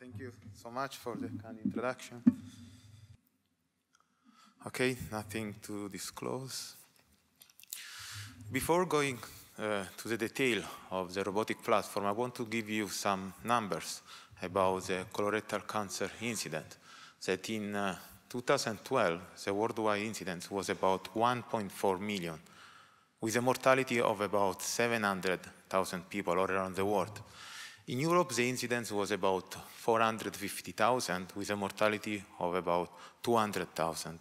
thank you so much for the kind introduction. Okay, nothing to disclose. Before going uh, to the detail of the robotic platform, I want to give you some numbers about the colorectal cancer incident. That in uh, 2012, the worldwide incidence was about 1.4 million, with a mortality of about 700,000 people all around the world. In Europe, the incidence was about 450,000, with a mortality of about 200,000.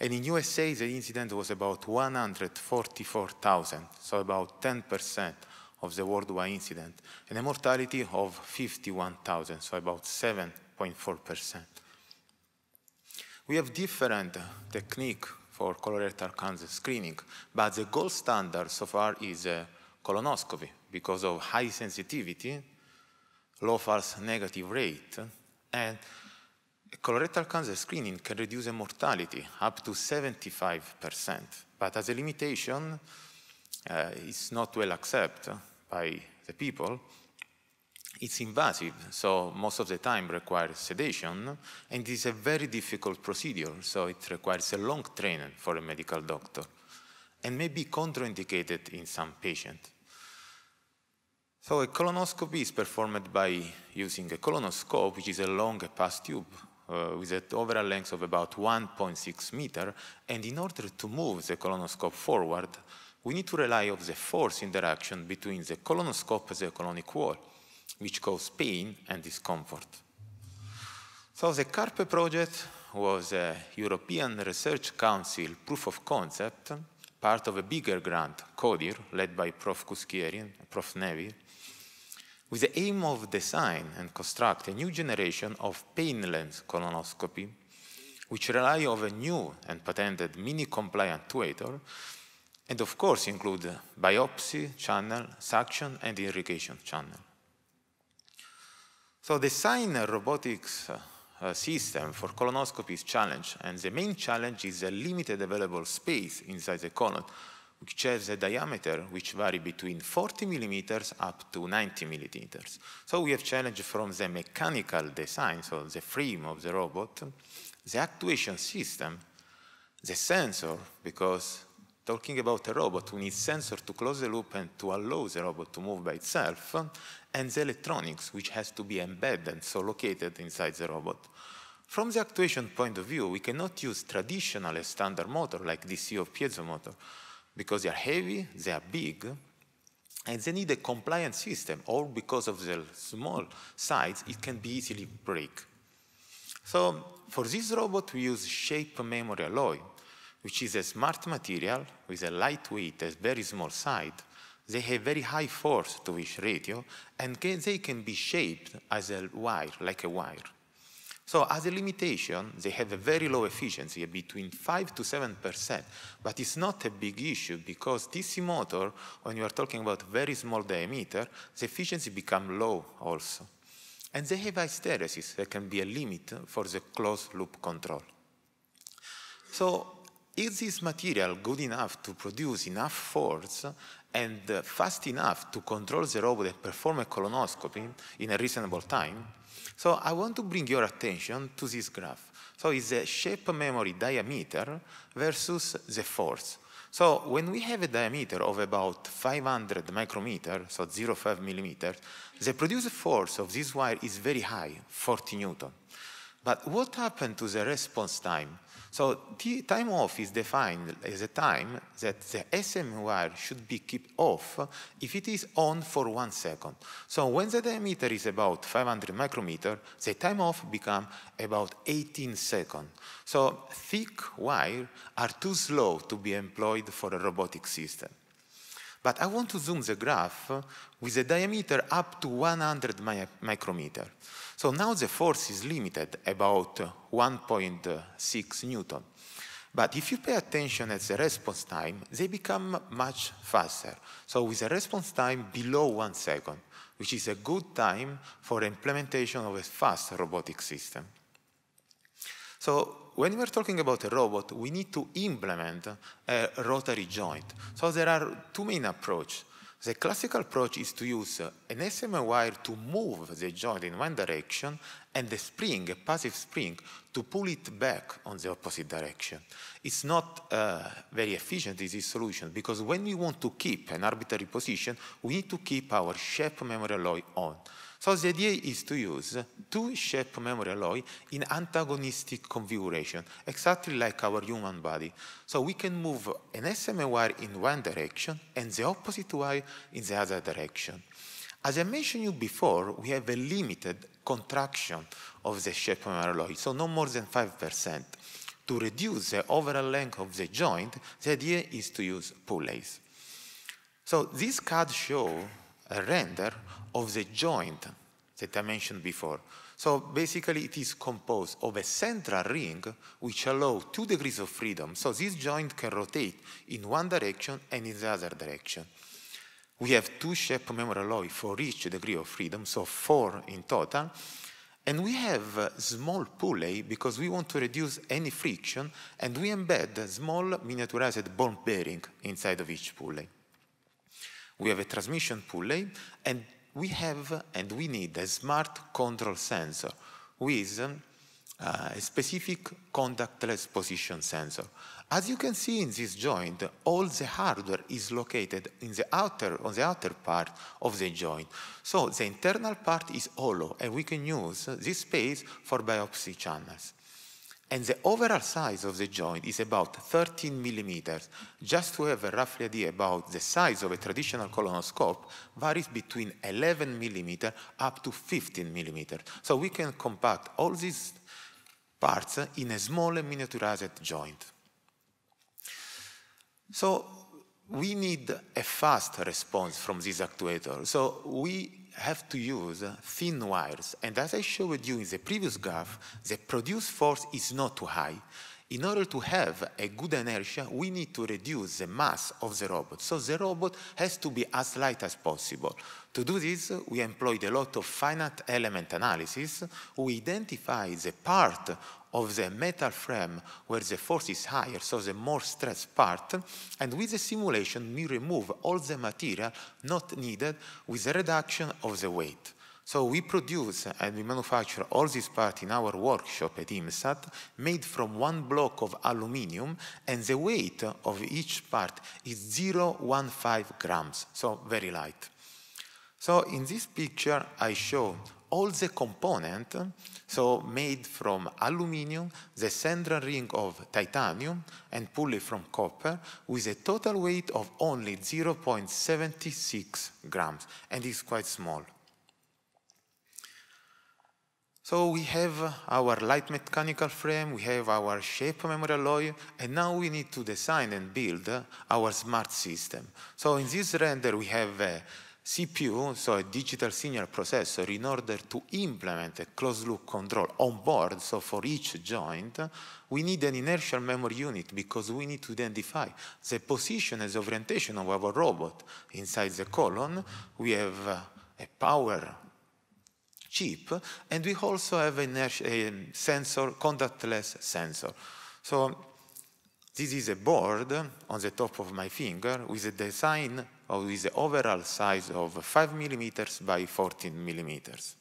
And in USA, the incidence was about 144,000, so about 10% of the worldwide incident, and a mortality of 51,000, so about 7.4%. We have different technique for colorectal cancer screening, but the gold standard so far is uh, colonoscopy because of high sensitivity, low false negative rate, and colorectal cancer screening can reduce the mortality up to 75%, but as a limitation, uh, it's not well accepted by the people, it's invasive, so most of the time requires sedation, and it's a very difficult procedure, so it requires a long training for a medical doctor, and may be contraindicated in some patients. So a colonoscopy is performed by using a colonoscope, which is a long pass tube uh, with an overall length of about 1.6 meter, and in order to move the colonoscope forward, we need to rely on the force interaction between the colonoscope and the colonic wall which cause pain and discomfort. So the CARPE project was a European Research Council proof of concept, part of a bigger grant, CODIR, led by Prof. Cuschieri and Prof. Nevi, with the aim of design and construct a new generation of painless colonoscopy, which rely on a new and patented mini-compliant actuator, and of course include biopsy channel, suction, and irrigation channel. So design robotics uh, system for colonoscopy is challenge, and the main challenge is the limited available space inside the colon, which has a diameter which vary between 40 millimeters up to 90 millimeters. So we have challenge from the mechanical design, so the frame of the robot, the actuation system, the sensor, because talking about a robot, we need sensor to close the loop and to allow the robot to move by itself, and the electronics, which has to be embedded, so located inside the robot. From the actuation point of view, we cannot use traditional standard motor like DC or piezo motor because they are heavy, they are big, and they need a compliant system, or because of the small size, it can be easily break. So for this robot, we use shape memory alloy, which is a smart material with a lightweight, a very small side, they have very high force to wish ratio, and can, they can be shaped as a wire, like a wire. So as a limitation, they have a very low efficiency, between 5 to 7%, but it's not a big issue because DC motor, when you are talking about very small diameter, the efficiency become low also. And they have hysteresis that can be a limit for the closed loop control. So is this material good enough to produce enough force and fast enough to control the robot and perform a colonoscopy in a reasonable time. So I want to bring your attention to this graph. So it's the shape memory diameter versus the force. So when we have a diameter of about 500 micrometer, so 0.5 millimeters, the produced force of this wire is very high, 40 newton. But what happened to the response time? So the time off is defined as a time that the SM wire should be kept off if it is on for one second. So when the diameter is about 500 micrometer, the time off become about 18 seconds. So thick wire are too slow to be employed for a robotic system. But I want to zoom the graph with a diameter up to 100 micrometer. So now the force is limited about 1.6 Newton. But if you pay attention at the response time, they become much faster. So with a response time below one second, which is a good time for implementation of a fast robotic system. So when we're talking about a robot, we need to implement a rotary joint. So there are two main approaches. The classical approach is to use an SMA wire to move the joint in one direction and the spring, a passive spring, to pull it back on the opposite direction. It's not uh, very efficient, this solution, because when we want to keep an arbitrary position, we need to keep our shape memory alloy on. So the idea is to use two shape memory alloy in antagonistic configuration, exactly like our human body. So we can move an SMA wire in one direction and the opposite wire in the other direction. As I mentioned you before, we have a limited contraction of the shape memory alloy, so no more than 5%. To reduce the overall length of the joint, the idea is to use pulleys. So this CAD show a render of the joint that I mentioned before. So basically it is composed of a central ring which allows two degrees of freedom. So this joint can rotate in one direction and in the other direction. We have two shape memory alloy for each degree of freedom, so four in total. And we have small pulley because we want to reduce any friction and we embed a small miniaturized ball bearing inside of each pulley. We have a transmission pulley and we have and we need a smart control sensor with uh, a specific contactless position sensor. As you can see in this joint, all the hardware is located in the outer, on the outer part of the joint. So the internal part is hollow, and we can use this space for biopsy channels. And the overall size of the joint is about 13 millimeters. Just to have a rough idea about the size of a traditional colonoscope, varies between 11 millimeter up to 15 millimeters. So we can compact all these parts in a small miniaturized joint. So we need a fast response from this actuator. So we have to use thin wires. And as I showed you in the previous graph, the produced force is not too high. In order to have a good inertia, we need to reduce the mass of the robot. So the robot has to be as light as possible. To do this, we employed a lot of finite element analysis. We identify the part of the metal frame where the force is higher, so the more stressed part, and with the simulation we remove all the material not needed with the reduction of the weight. So we produce and we manufacture all these parts in our workshop at IMSAT made from one block of aluminium and the weight of each part is 0.15 grams, so very light. So in this picture I show all the component, so made from aluminium, the central ring of titanium, and pulley from copper, with a total weight of only 0.76 grams, and it's quite small. So we have our light mechanical frame, we have our shape memory alloy, and now we need to design and build our smart system. So in this render we have a CPU, so a digital signal processor, in order to implement a closed-loop control on board, so for each joint, we need an inertial memory unit because we need to identify the position and the orientation of our robot inside the column. We have a power chip, and we also have a sensor, contactless sensor. So this is a board on the top of my finger with a design with the overall size of 5 millimeters by 14 millimeters.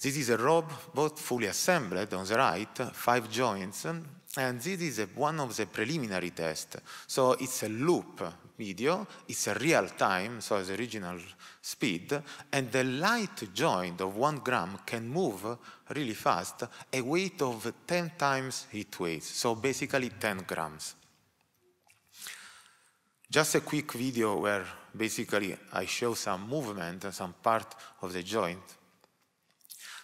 This is a robe, both fully assembled on the right, five joints, and this is a, one of the preliminary tests. So it's a loop video, it's a real time, so it's original speed, and the light joint of one gram can move really fast, a weight of 10 times its weight, so basically 10 grams. Just a quick video where basically I show some movement and some part of the joint.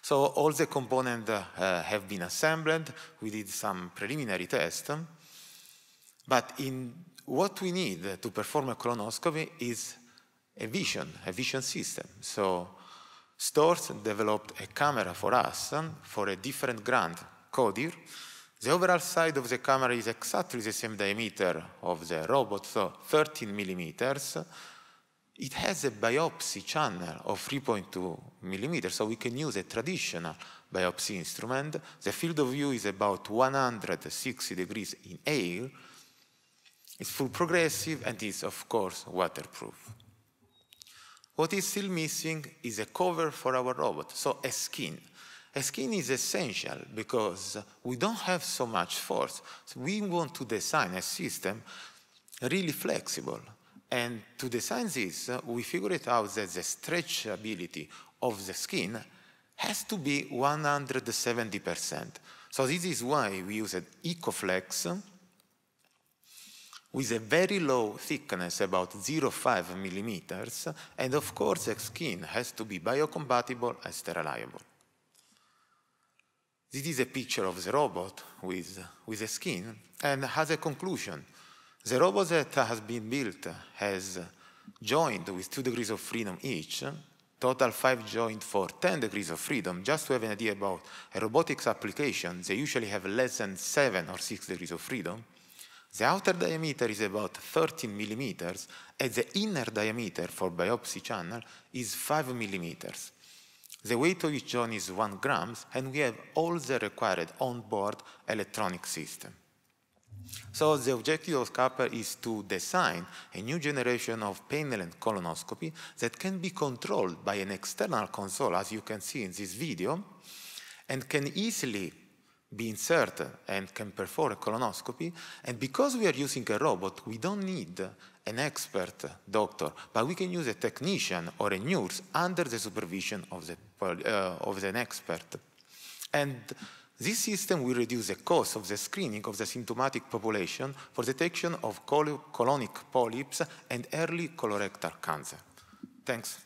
So all the components uh, have been assembled. We did some preliminary tests. But in what we need to perform a colonoscopy is a vision, a vision system. So Storz developed a camera for us for a different grant, CODIR, the overall size of the camera is exactly the same diameter of the robot, so 13 millimeters. It has a biopsy channel of 3.2 millimeters, so we can use a traditional biopsy instrument. The field of view is about 160 degrees in air. It's full progressive and is, of course, waterproof. What is still missing is a cover for our robot, so a skin. A skin is essential because we don't have so much force. So we want to design a system really flexible. And to design this, uh, we figured out that the stretchability of the skin has to be 170%. So this is why we used EcoFlex with a very low thickness, about 0.5 millimeters, and of course the skin has to be biocompatible and sterilizable. This is a picture of the robot with, with the skin, and has a conclusion. The robot that has been built has joined with two degrees of freedom each, total five joint for 10 degrees of freedom. Just to have an idea about a robotics application, they usually have less than seven or six degrees of freedom. The outer diameter is about 13 millimeters, and the inner diameter for biopsy channel is 5 millimeters. The weight of each joint is 1 grams, and we have all the required on-board electronic system. So the objective of CAPR is to design a new generation of painless colonoscopy that can be controlled by an external console, as you can see in this video, and can easily be inserted and can perform a colonoscopy. And because we are using a robot, we don't need an expert doctor, but we can use a technician or a nurse under the supervision of, the, uh, of an expert. And this system will reduce the cost of the screening of the symptomatic population for detection of col colonic polyps and early colorectal cancer. Thanks.